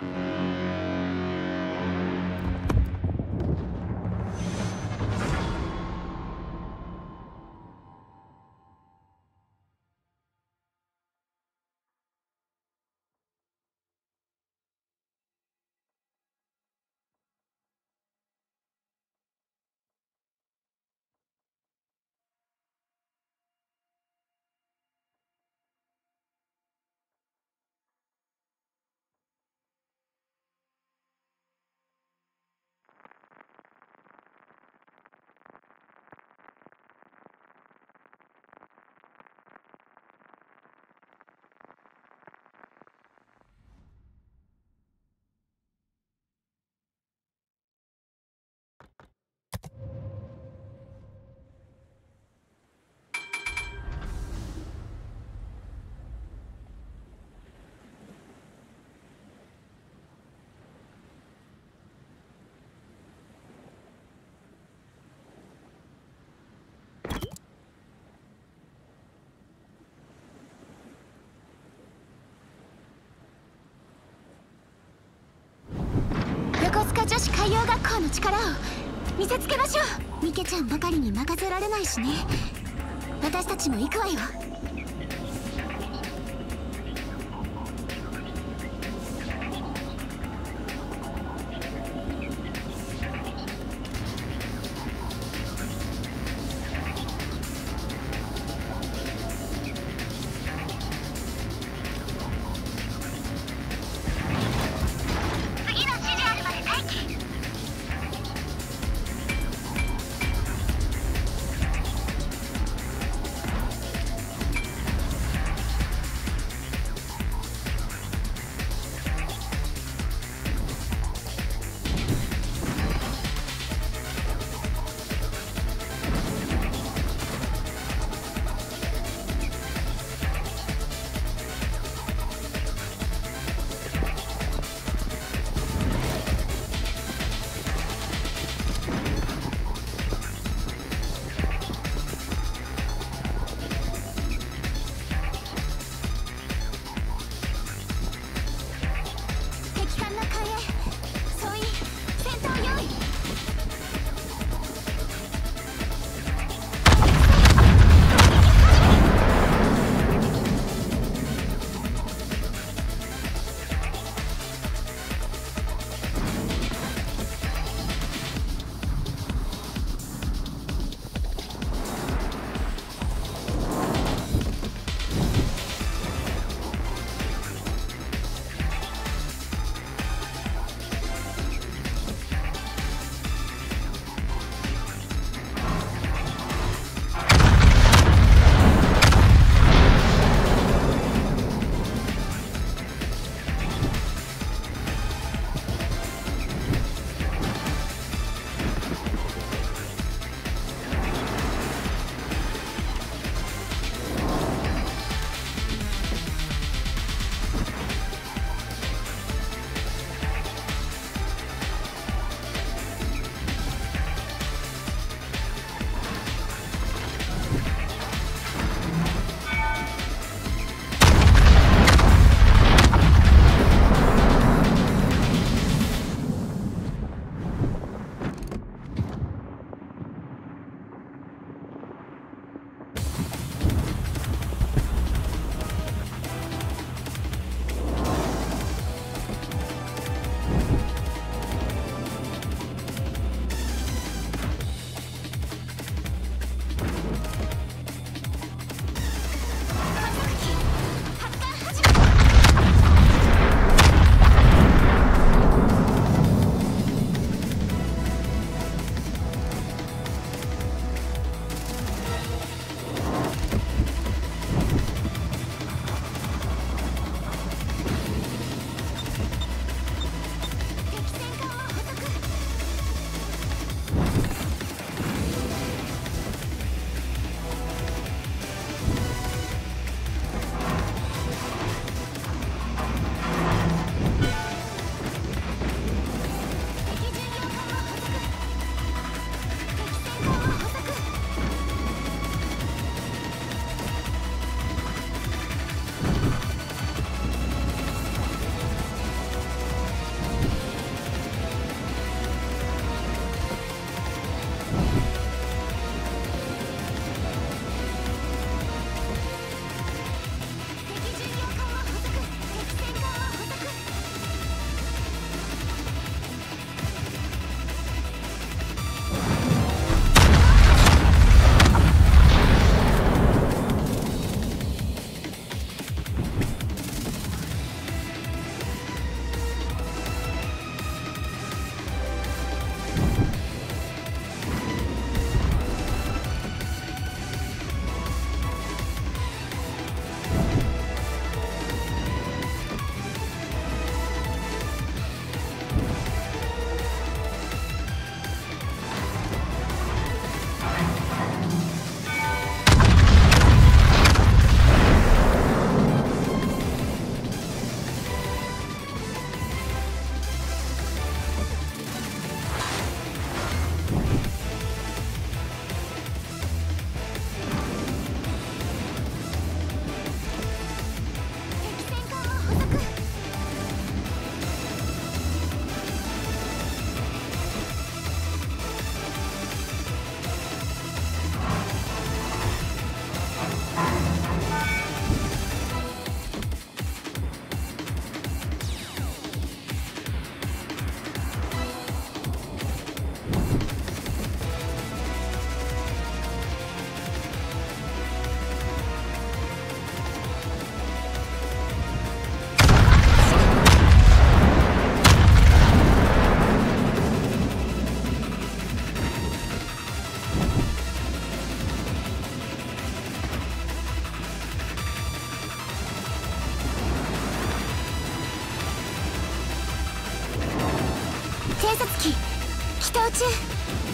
Mm-hmm. 子海洋学校の力を見せつけましょう。ミケちゃんばかりに任せられないしね。私たちも行くわよ。偵察機起動中。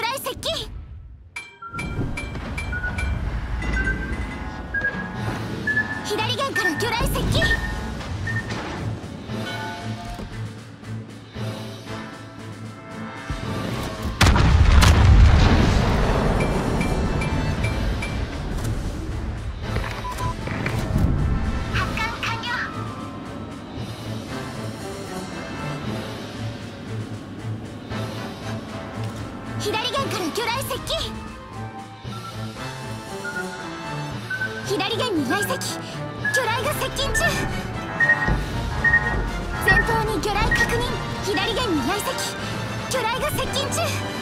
雷接雷が接近中。